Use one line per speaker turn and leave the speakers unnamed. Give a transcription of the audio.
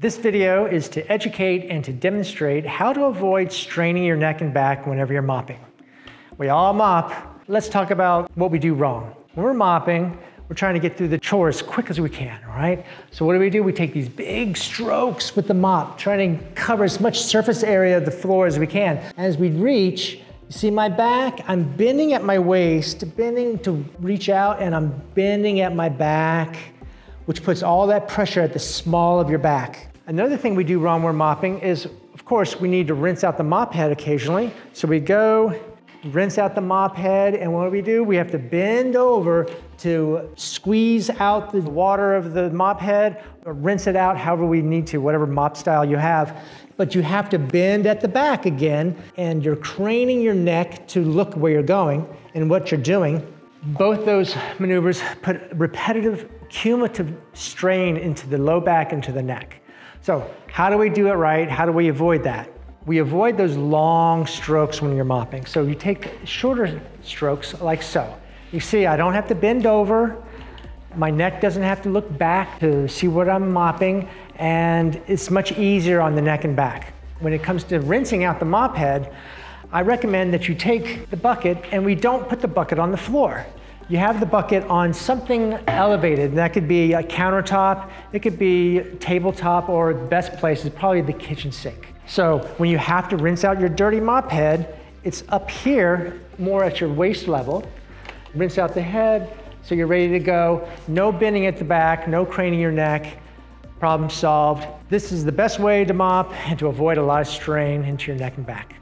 This video is to educate and to demonstrate how to avoid straining your neck and back whenever you're mopping. We all mop. Let's talk about what we do wrong. When we're mopping, we're trying to get through the chore as quick as we can, all right? So what do we do? We take these big strokes with the mop, trying to cover as much surface area of the floor as we can. As we reach, you see my back? I'm bending at my waist, bending to reach out, and I'm bending at my back, which puts all that pressure at the small of your back. Another thing we do wrong when mopping is, of course, we need to rinse out the mop head occasionally. So we go, rinse out the mop head, and what do we do? We have to bend over to squeeze out the water of the mop head, or rinse it out however we need to, whatever mop style you have. But you have to bend at the back again, and you're craning your neck to look where you're going and what you're doing. Both those maneuvers put repetitive cumulative strain into the low back and the neck. So how do we do it right? How do we avoid that? We avoid those long strokes when you're mopping. So you take shorter strokes like so. You see, I don't have to bend over. My neck doesn't have to look back to see what I'm mopping, and it's much easier on the neck and back. When it comes to rinsing out the mop head, I recommend that you take the bucket and we don't put the bucket on the floor you have the bucket on something elevated. And that could be a countertop, it could be tabletop, or the best place is probably the kitchen sink. So when you have to rinse out your dirty mop head, it's up here, more at your waist level. Rinse out the head, so you're ready to go. No bending at the back, no craning your neck. Problem solved. This is the best way to mop and to avoid a lot of strain into your neck and back.